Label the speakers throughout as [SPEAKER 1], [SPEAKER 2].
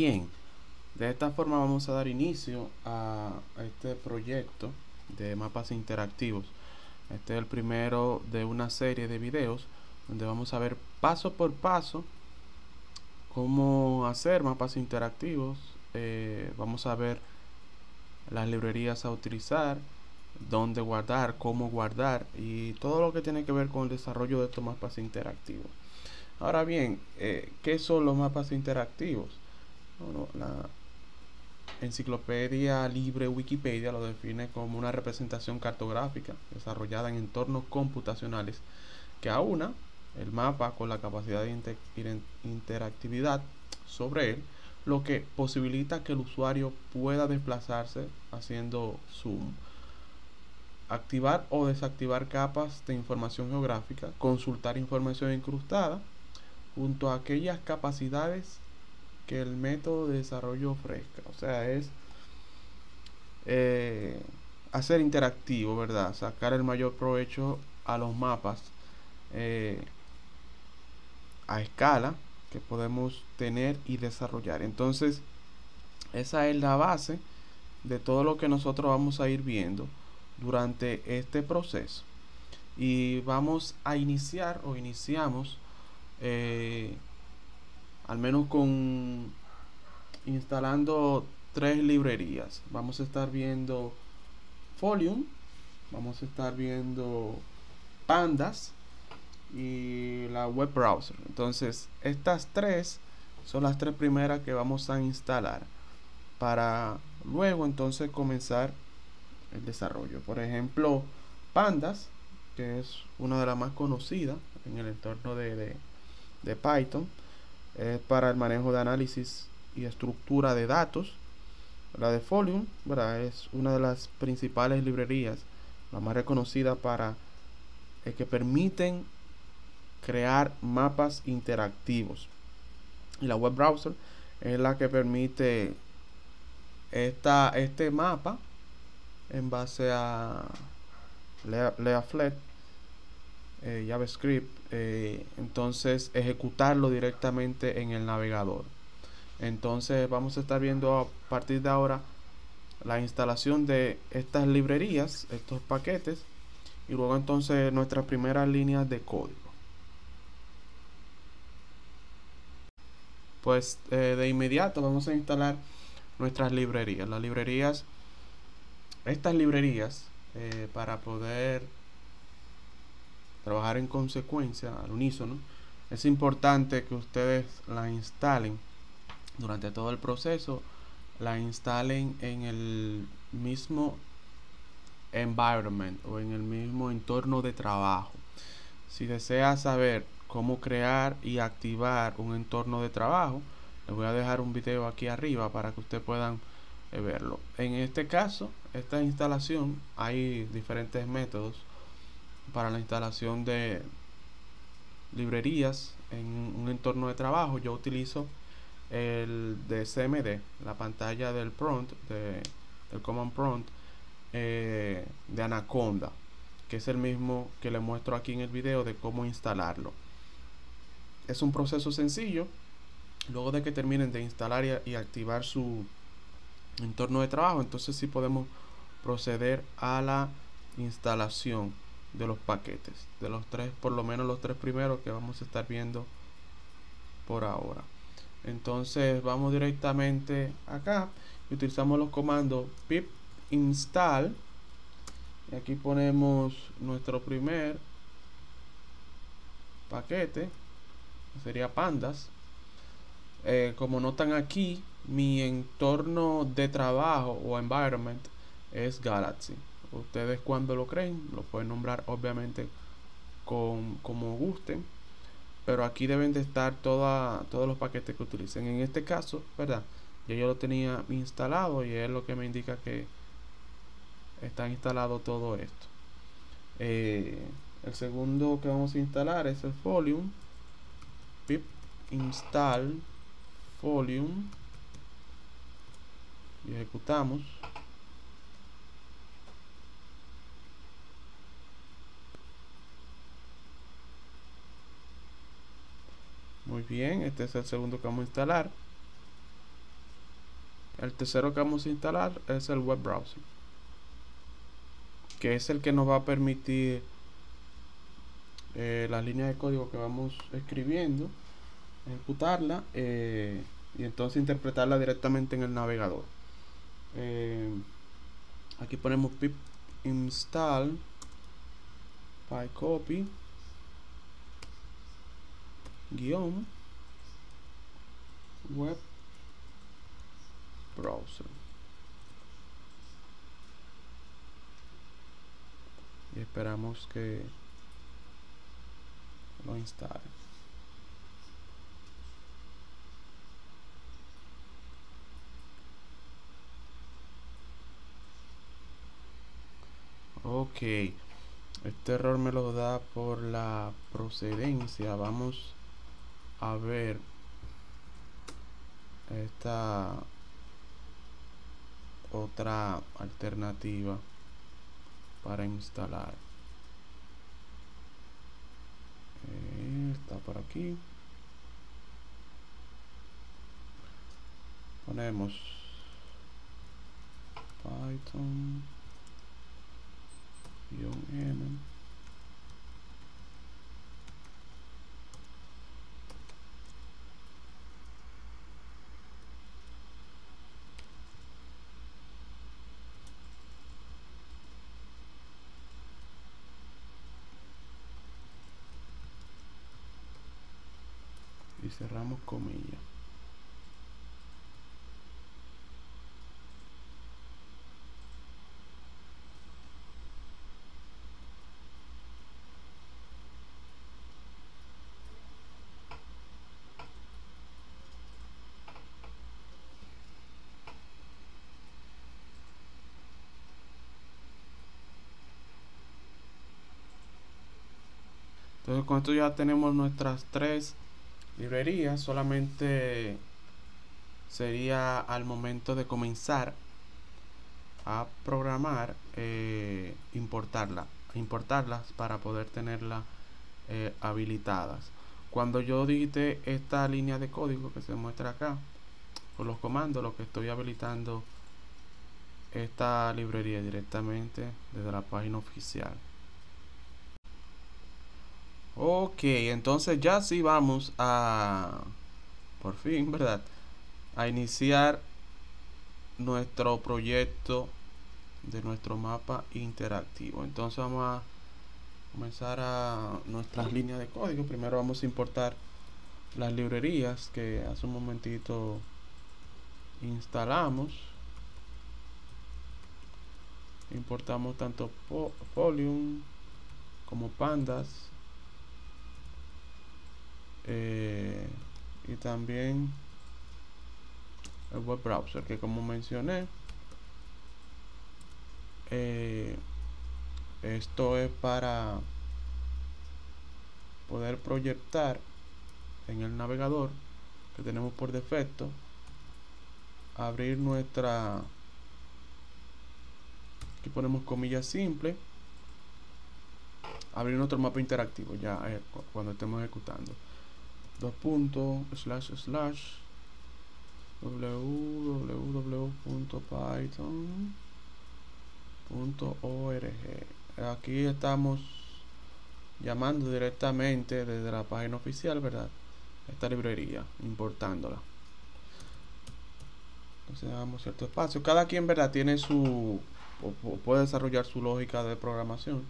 [SPEAKER 1] Bien, de esta forma vamos a dar inicio a este proyecto de mapas interactivos. Este es el primero de una serie de videos donde vamos a ver paso por paso cómo hacer mapas interactivos. Eh, vamos a ver las librerías a utilizar, dónde guardar, cómo guardar y todo lo que tiene que ver con el desarrollo de estos mapas interactivos. Ahora bien, eh, ¿qué son los mapas interactivos? La enciclopedia libre Wikipedia lo define como una representación cartográfica desarrollada en entornos computacionales que aúna el mapa con la capacidad de interactividad sobre él, lo que posibilita que el usuario pueda desplazarse haciendo zoom, activar o desactivar capas de información geográfica, consultar información incrustada, junto a aquellas capacidades que el método de desarrollo ofrezca. O sea, es eh, hacer interactivo, ¿verdad? Sacar el mayor provecho a los mapas eh, a escala que podemos tener y desarrollar. Entonces, esa es la base de todo lo que nosotros vamos a ir viendo durante este proceso. Y vamos a iniciar o iniciamos eh, al menos con instalando tres librerías. Vamos a estar viendo Folium, vamos a estar viendo Pandas y la web browser. Entonces, estas tres son las tres primeras que vamos a instalar para luego entonces comenzar el desarrollo. Por ejemplo, Pandas, que es una de las más conocidas en el entorno de de Python es para el manejo de análisis y estructura de datos. La de Folium es una de las principales librerías, la más reconocida para el que permiten crear mapas interactivos. Y la web browser es la que permite esta, este mapa en base a Leaflet eh, JavaScript, eh, entonces ejecutarlo directamente en el navegador. Entonces vamos a estar viendo a partir de ahora la instalación de estas librerías, estos paquetes, y luego entonces nuestras primeras líneas de código. Pues eh, de inmediato vamos a instalar nuestras librerías. Las librerías, estas librerías, para poder trabajar en consecuencia, al unísono, es importante que ustedes la instalen durante todo el proceso, la instalen en el mismo environment o en el mismo entorno de trabajo. Si desea saber cómo crear y activar un entorno de trabajo, les voy a dejar un video aquí arriba para que ustedes puedan eh, verlo. En este caso, esta instalación hay diferentes métodos para la instalación de librerías en un entorno de trabajo. Yo utilizo el de CMD la pantalla del prompt de, del command prompt eh, de Anaconda que es el mismo que le muestro aquí en el video de cómo instalarlo. Es un proceso sencillo. Luego de que terminen de instalar y, y activar su entorno de trabajo entonces sí podemos proceder a la instalación de los paquetes de los tres por lo menos los tres primeros que vamos a estar viendo por ahora. Entonces vamos directamente acá y utilizamos los comandos pip install. Y aquí ponemos nuestro primer paquete sería pandas. Eh, como notan aquí mi entorno de trabajo o environment es galaxy ustedes cuando lo creen lo pueden nombrar obviamente con, como gusten pero aquí deben de estar toda, todos los paquetes que utilicen. En este caso verdad yo ya lo tenía instalado y es lo que me indica que está instalado todo esto. Eh, el segundo que vamos a instalar es el folium. Pip install folium y ejecutamos Muy bien, este es el segundo que vamos a instalar. El tercero que vamos a instalar es el web browser. Que es el que nos va a permitir eh, la línea de código que vamos escribiendo, ejecutarla eh, y entonces interpretarla directamente en el navegador. Eh, aquí ponemos pip install pycopy guion. Web. Browser. Y esperamos que lo instale ok este error me lo da por la procedencia. Vamos a ver. Esta otra alternativa para instalar. Está por aquí. Ponemos python n y cerramos comillas Entonces con esto ya tenemos nuestras tres librerías. Solamente sería al momento de comenzar a programar, eh, importarla, importarlas para poder tenerlas eh, habilitadas. Cuando yo digite esta línea de código que se muestra acá, con los comandos, lo que estoy habilitando esta librería directamente desde la página oficial. Ok, entonces ya sí vamos a, por fin, ¿verdad? A iniciar nuestro proyecto de nuestro mapa interactivo. Entonces vamos a comenzar a nuestras líneas de código. Primero vamos a importar las librerías que hace un momentito instalamos. Importamos tanto Folium como Pandas eh, y también el web browser que como mencioné eh, esto es para poder proyectar en el navegador que tenemos por defecto abrir nuestra aquí ponemos comillas simple abrir nuestro mapa interactivo ya eh, cuando estemos ejecutando dos puntos slash slash www.python.org aquí estamos llamando directamente desde la página oficial verdad esta librería importándola. Entonces damos cierto espacio. Cada quien verdad tiene su puede desarrollar su lógica de programación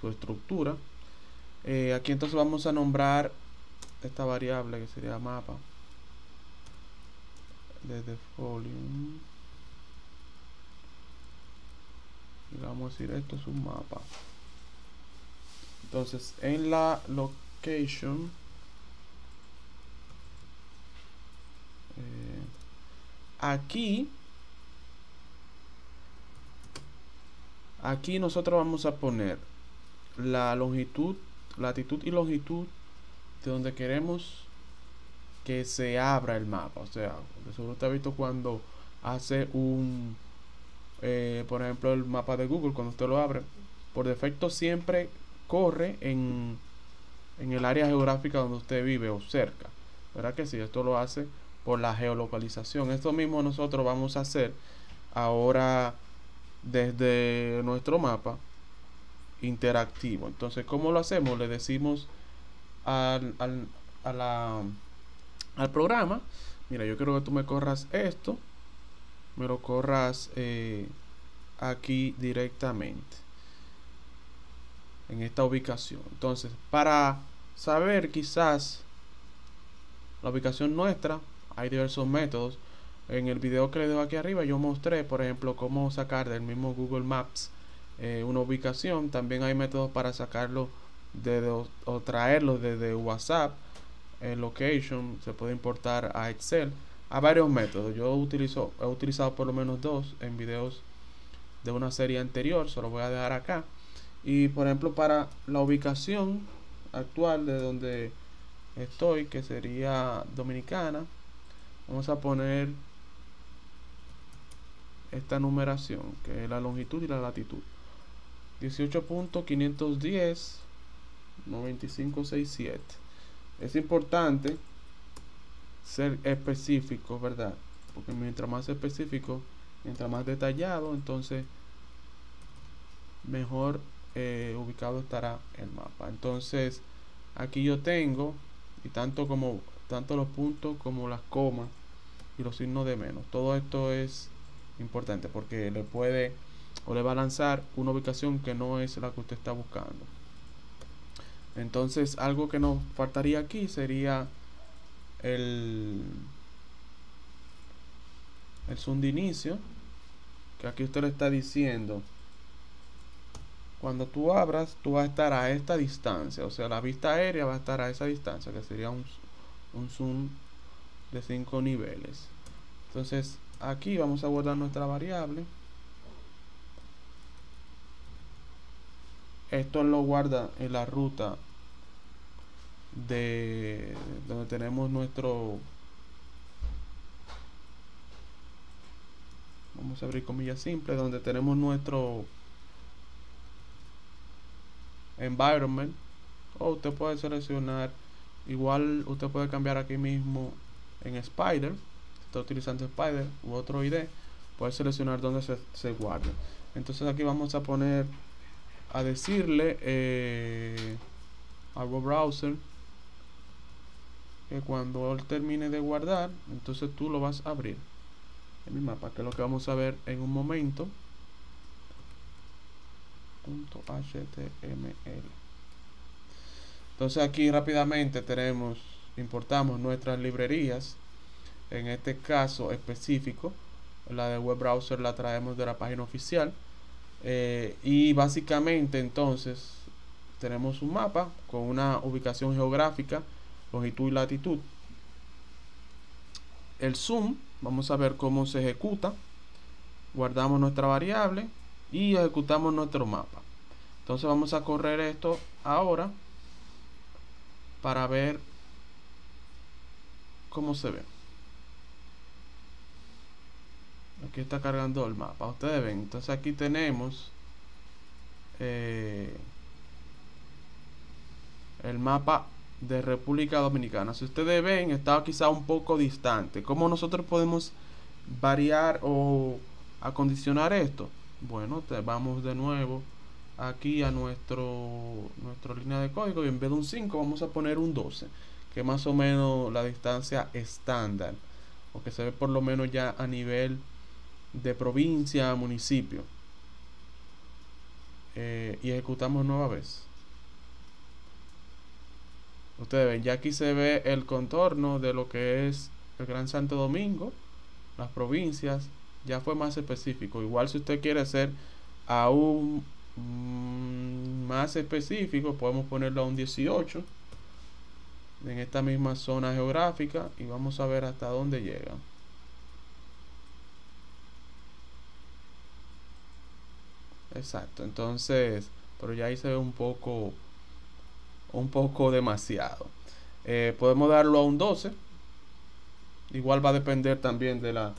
[SPEAKER 1] su estructura. Eh, aquí entonces vamos a nombrar esta variable que sería mapa desde folio y vamos a decir esto es un mapa. Entonces en la location eh, aquí aquí nosotros vamos a poner la longitud latitud y longitud donde queremos que se abra el mapa. O sea, seguro usted ha visto cuando hace un, eh, por ejemplo, el mapa de Google, cuando usted lo abre, por defecto siempre corre en, en el área geográfica donde usted vive o cerca. ¿Verdad que sí? Esto lo hace por la geolocalización. Esto mismo nosotros vamos a hacer ahora desde nuestro mapa interactivo. Entonces, ¿cómo lo hacemos? Le decimos al, al, al programa, mira, yo quiero que tú me corras esto, me lo corras eh, aquí directamente en esta ubicación. Entonces, para saber quizás la ubicación nuestra, hay diversos métodos. En el video que le dejo aquí arriba yo mostré, por ejemplo, cómo sacar del mismo Google Maps eh, una ubicación. También hay métodos para sacarlo de, o, traerlo desde WhatsApp. El location se puede importar a Excel. A varios métodos. Yo utilizo, he utilizado por lo menos dos en videos de una serie anterior. Se lo voy a dejar acá. Y por ejemplo, para la ubicación actual de donde estoy, que sería Dominicana, vamos a poner esta numeración, que es la longitud y la latitud. 18.510 9567. Es importante ser específico, ¿verdad? Porque mientras más específico, mientras más detallado, entonces mejor eh, ubicado estará el mapa. Entonces, aquí yo tengo, y tanto como tanto los puntos como las comas y los signos de menos. Todo esto es importante porque le puede o le va a lanzar una ubicación que no es la que usted está buscando. Entonces, algo que nos faltaría aquí sería el, el zoom de inicio, que aquí usted le está diciendo cuando tú abras, tú vas a estar a esta distancia. O sea, la vista aérea va a estar a esa distancia, que sería un, un zoom de 5 niveles. Entonces, aquí vamos a guardar nuestra variable. Esto lo guarda en la ruta de donde tenemos nuestro vamos a abrir comillas simples donde tenemos nuestro environment. O usted puede seleccionar igual usted puede cambiar aquí mismo en Spider si está utilizando Spider u otro ID puede seleccionar dónde se, se guarda. Entonces aquí vamos a poner a decirle eh, al browser que cuando él termine de guardar entonces tú lo vas a abrir en mi mapa que es lo que vamos a ver en un momento .html entonces aquí rápidamente tenemos importamos nuestras librerías. En este caso específico la de web browser la traemos de la página oficial eh, y básicamente entonces tenemos un mapa con una ubicación geográfica longitud y latitud el zoom vamos a ver cómo se ejecuta guardamos nuestra variable y ejecutamos nuestro mapa. Entonces vamos a correr esto ahora para ver cómo se ve. Aquí está cargando el mapa. Ustedes ven. Entonces aquí tenemos eh, el mapa de República Dominicana. Si ustedes ven, está quizá un poco distante. ¿Cómo nosotros podemos variar o acondicionar esto? Bueno, vamos de nuevo aquí a nuestro nuestra línea de código y en vez de un 5 vamos a poner un 12, que más o menos la distancia estándar, o que se ve por lo menos ya a nivel de provincia, municipio. Eh, y ejecutamos nueva vez. Ustedes ven, ya aquí se ve el contorno de lo que es el Gran Santo Domingo, las provincias, ya fue más específico. Igual si usted quiere ser aún mm, más específico, podemos ponerlo a un 18 en esta misma zona geográfica y vamos a ver hasta dónde llega. Exacto, entonces, pero ya ahí se ve un poco, un poco demasiado. Eh, podemos darlo a un 12. Igual va a depender también de la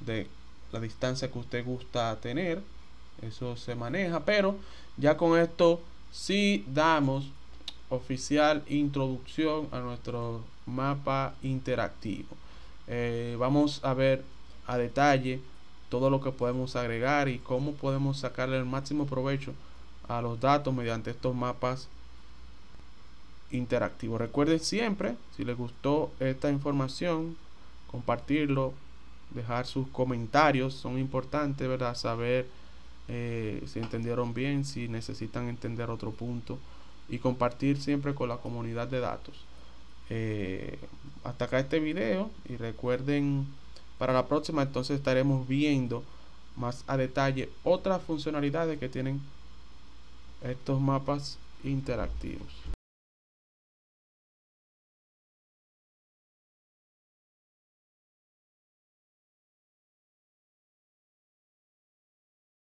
[SPEAKER 1] de la distancia que usted gusta tener. Eso se maneja, pero ya con esto si damos oficial introducción a nuestro mapa interactivo. Eh, vamos a ver a detalle todo lo que podemos agregar y cómo podemos sacarle el máximo provecho a los datos mediante estos mapas interactivos. Recuerden siempre, si les gustó esta información, compartirlo, dejar sus comentarios, son importantes, ¿verdad? Saber eh, si entendieron bien, si necesitan entender otro punto y compartir siempre con la comunidad de datos. Eh, hasta acá este video y recuerden para la próxima entonces estaremos viendo más a detalle otras funcionalidades que tienen estos mapas interactivos.